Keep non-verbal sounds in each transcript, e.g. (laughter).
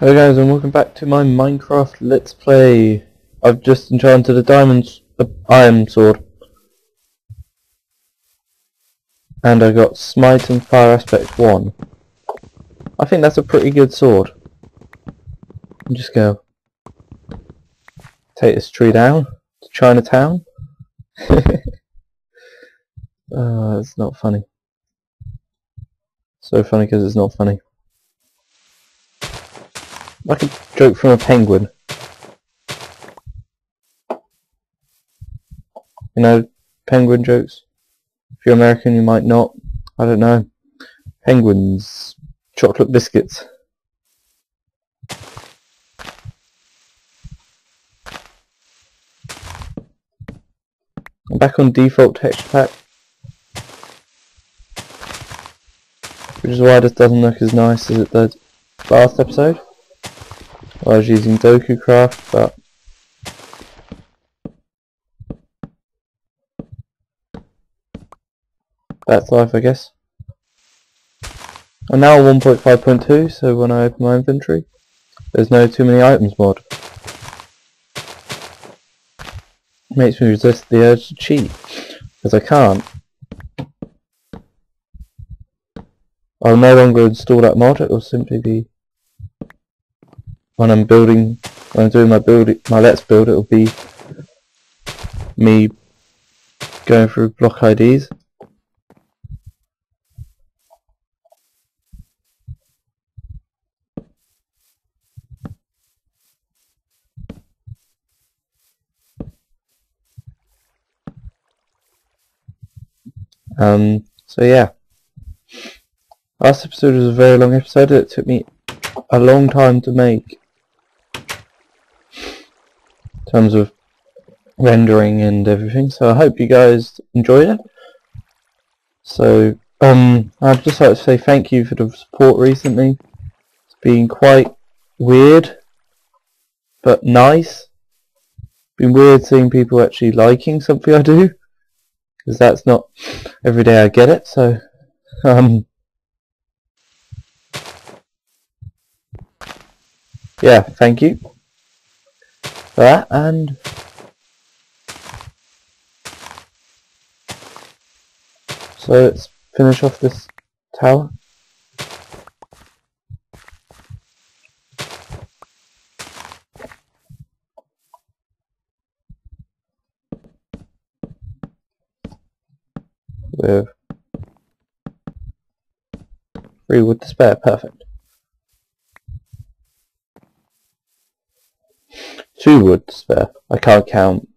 Hello guys and welcome back to my Minecraft Let's Play. I've just enchanted a diamond, uh, iron sword. And I got Smite and Fire Aspect 1. I think that's a pretty good sword. I'm just go take this tree down to Chinatown. (laughs) uh, it's not funny. So funny because it's not funny. Like a joke from a penguin. You know, penguin jokes? If you're American you might not. I don't know. Penguins. Chocolate biscuits. I'm back on default texture pack. Which is why this doesn't look as nice as it did last episode. I was using Doku Craft, but that's life, I guess. I'm now 1.5.2, so when I open my inventory, there's no too many items mod. Makes me resist the urge to cheat, because I can't. I'll no longer install that mod, it will simply be when I'm building, when I'm doing my build, my let's build, it'll be me going through block IDs. Um, so yeah. Last episode was a very long episode. It took me a long time to make terms of rendering and everything. So I hope you guys enjoyed it. So um, I'd just like to say thank you for the support recently. It's been quite weird, but nice. Been weird seeing people actually liking something I do, because that's not every day I get it. So um, yeah, thank you that, and so let's finish off this tower. With three wood to spare, perfect. Two wood there. I can't count.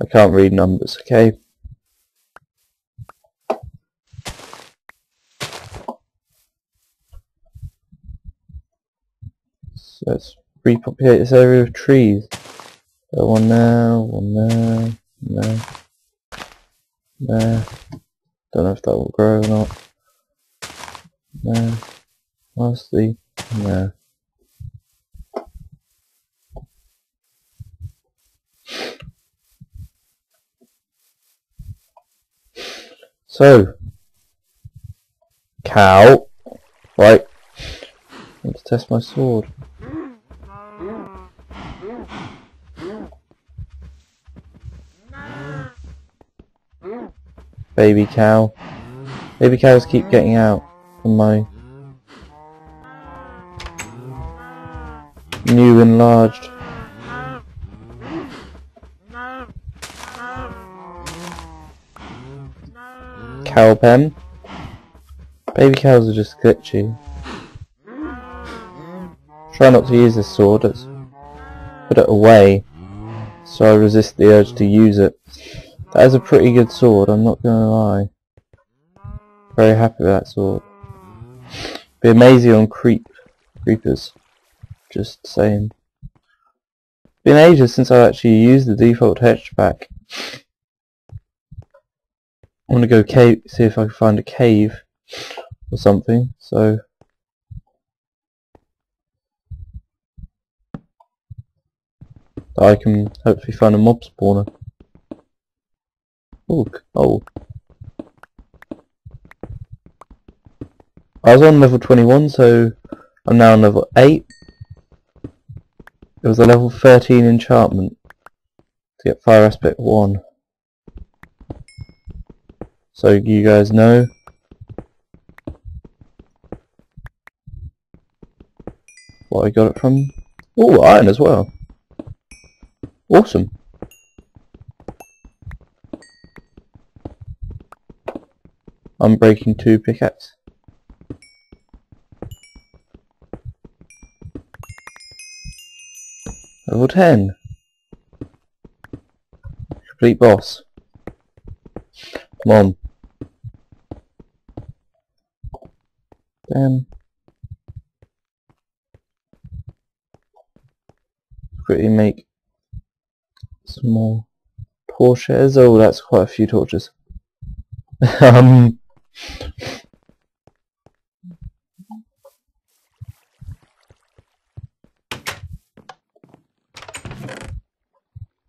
I can't read numbers, okay? So let's repopulate this area with trees. So one there, one there, one there, there. Don't know if that will grow or not. There. Lastly, there. So, cow, right, let's test my sword. Baby cow. Baby cows keep getting out from my new enlarged cow pen. Baby cows are just glitchy. Try not to use this sword, let's put it away so I resist the urge to use it. That is a pretty good sword, I'm not gonna lie. Very happy with that sword. Be amazing on creep creepers. Just saying. Been ages since I actually used the default texture pack. I want to go cave, see if I can find a cave or something. So I can hopefully find a mob spawner. Oh, oh. I was on level 21, so I'm now on level 8. it was a level 13 enchantment to get Fire Aspect 1. So you guys know. What I got it from. Oh, iron as well. Awesome. I'm breaking 2 pickaxe. Level 10. Complete boss. Come on. Damn. quickly make some more torches. Oh, that's quite a few torches. (laughs) um.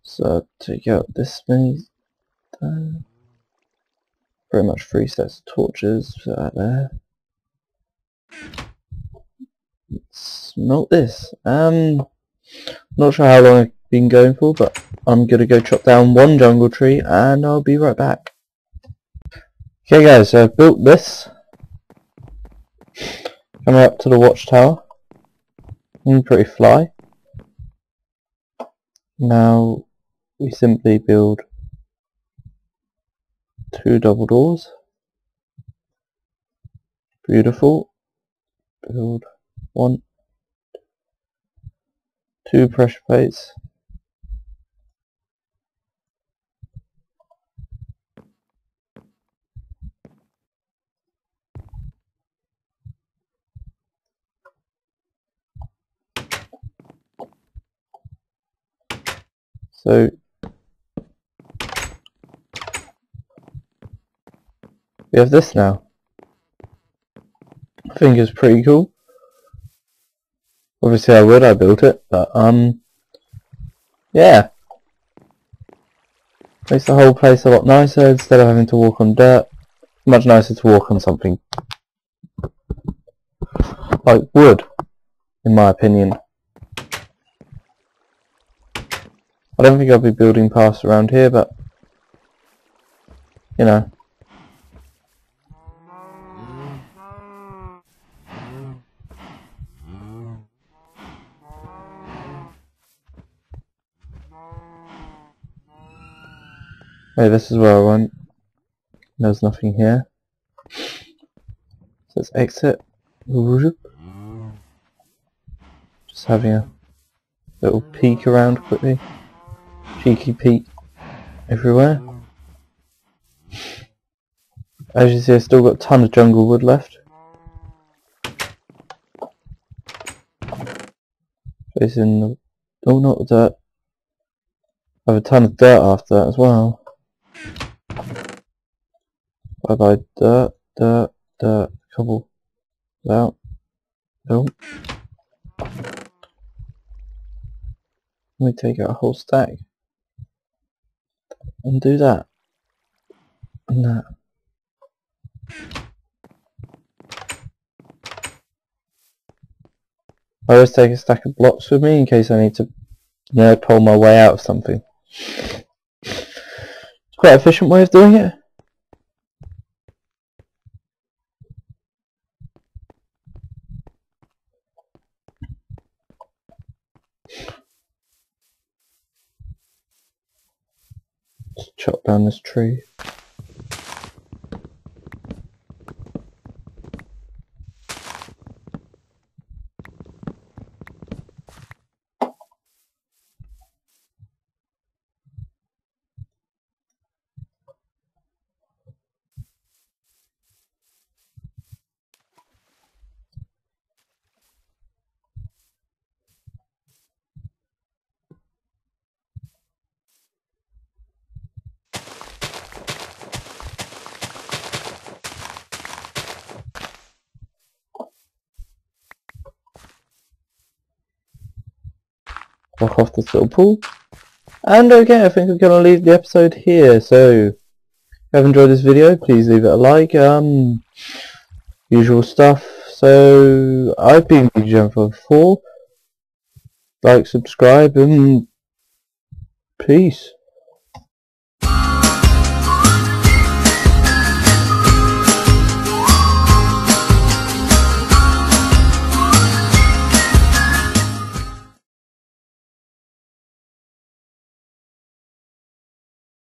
So take out this many. Uh, pretty much three sets of torches out there. Smelt this. Um, not sure how long I've been going for, but I'm gonna go chop down one jungle tree and I'll be right back. Okay guys, so I've built this. Coming up to the watchtower. And pretty fly. Now we simply build two double doors. Beautiful. Build one, two pressure plates. So we have this now. Think it's pretty cool. Obviously I would, I built it, but um, yeah. Makes the whole place a lot nicer instead of having to walk on dirt. Much nicer to walk on something like wood, in my opinion. I don't think I'll be building paths around here, but you know. Hey, this is where I went. There's nothing here. So let's exit. Just having a little peek around quickly. Cheeky peek everywhere. As you see, I've still got a ton of jungle wood left. Facing the... Oh, not the dirt. I have a ton of dirt after that as well. Bye bye dirt, dirt, couple out. Nope. Let me take out a whole stack. And do that. And that. I always take a stack of blocks with me in case I need to nerd pole my way out of something. It's quite an efficient way of doing it. Chop down this tree. Walk off this little pool. And okay, I think I'm going to leave the episode here. So, if you have enjoyed this video, please leave it a like. Um, usual stuff. So, I've been BGM for 4. like, subscribe, and peace.